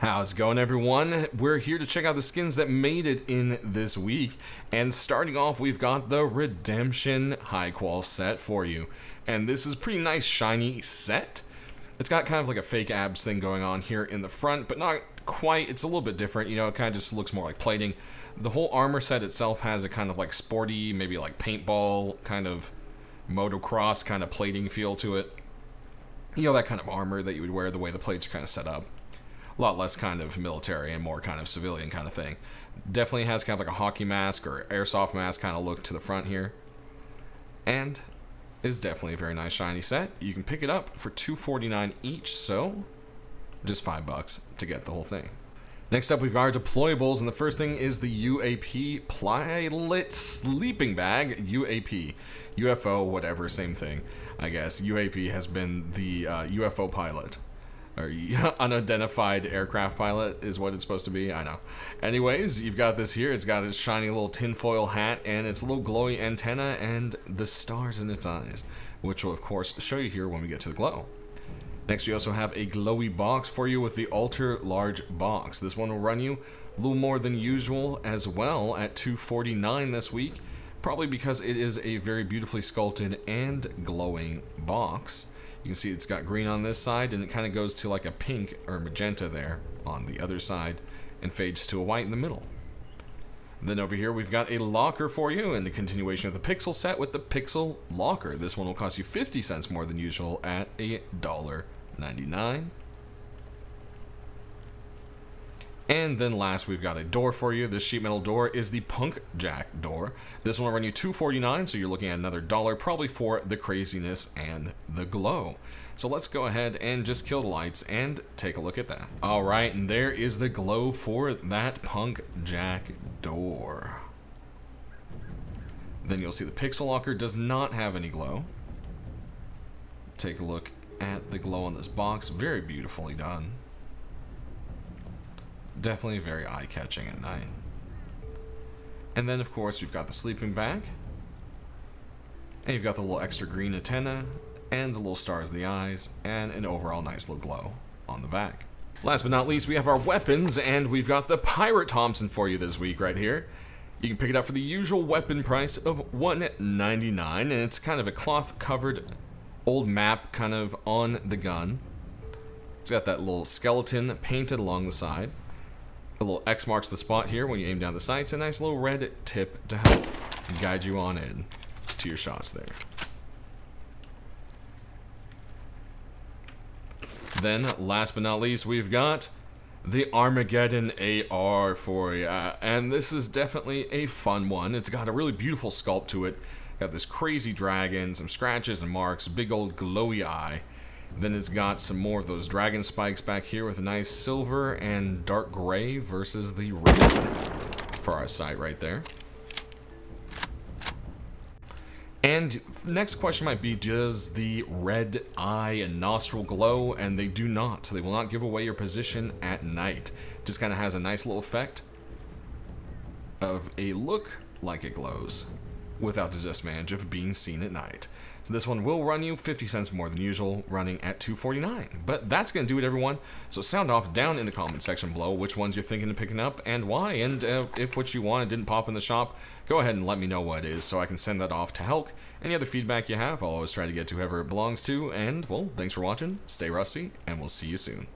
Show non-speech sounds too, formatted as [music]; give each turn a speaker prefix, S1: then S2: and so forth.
S1: How's it going everyone? We're here to check out the skins that made it in this week. And starting off, we've got the Redemption High Qual set for you. And this is pretty nice shiny set. It's got kind of like a fake abs thing going on here in the front, but not quite. It's a little bit different, you know, it kind of just looks more like plating. The whole armor set itself has a kind of like sporty, maybe like paintball kind of motocross kind of plating feel to it. You know, that kind of armor that you would wear the way the plates are kind of set up lot less kind of military and more kind of civilian kind of thing. Definitely has kind of like a hockey mask or airsoft mask kind of look to the front here. And is definitely a very nice shiny set. You can pick it up for 249 each, so just 5 bucks to get the whole thing. Next up, we've got our deployables, and the first thing is the UAP Pilot Sleeping Bag. UAP. UFO, whatever, same thing, I guess. UAP has been the uh, UFO pilot or [laughs] unidentified aircraft pilot is what it's supposed to be. I know. Anyways, you've got this here. It's got its shiny little tinfoil hat and its little glowy antenna and the stars in its eyes, which will of course show you here when we get to the glow. Next, we also have a glowy box for you with the Altar large box. This one will run you a little more than usual as well at 249 this week, probably because it is a very beautifully sculpted and glowing box. You can see it's got green on this side, and it kind of goes to like a pink or magenta there on the other side and fades to a white in the middle. Then over here, we've got a locker for you and the continuation of the Pixel set with the Pixel Locker. This one will cost you 50 cents more than usual at $1.99. And then last, we've got a door for you. This sheet metal door is the Punk Jack door. This one will run you $2.49, so you're looking at another dollar, probably for the craziness and the glow. So let's go ahead and just kill the lights and take a look at that. All right, and there is the glow for that Punk Jack door. Then you'll see the Pixel Locker does not have any glow. Take a look at the glow on this box. Very beautifully done definitely very eye-catching at night. And then, of course, we've got the sleeping bag. And you've got the little extra green antenna, and the little stars in the eyes, and an overall nice little glow on the back. Last but not least, we have our weapons, and we've got the Pirate Thompson for you this week right here. You can pick it up for the usual weapon price of $1.99, and it's kind of a cloth-covered old map kind of on the gun. It's got that little skeleton painted along the side. A little X marks the spot here when you aim down the sights. A nice little red tip to help guide you on in to your shots there. Then, last but not least, we've got the Armageddon AR for you. And this is definitely a fun one. It's got a really beautiful sculpt to it. Got this crazy dragon, some scratches and marks, big old glowy eye. Then it's got some more of those dragon spikes back here with a nice silver and dark gray versus the red for our sight right there. And next question might be, does the red eye and nostril glow? And they do not, so they will not give away your position at night. Just kind of has a nice little effect of a look like it glows without the disadvantage of being seen at night. So this one will run you 50 cents more than usual, running at 249. But that's going to do it, everyone. So sound off down in the comment section below which ones you're thinking of picking up and why. And uh, if what you wanted didn't pop in the shop, go ahead and let me know what it is so I can send that off to Helk. Any other feedback you have, I'll always try to get to whoever it belongs to. And, well, thanks for watching, stay rusty, and we'll see you soon.